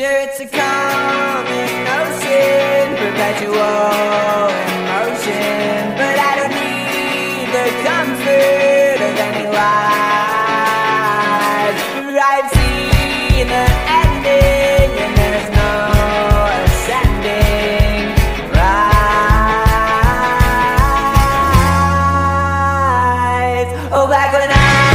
Sure, it's a common notion, perpetual in motion, but I don't need the comfort of any lies. I've seen the ending, and there's no ascending. Rise, oh, back when I.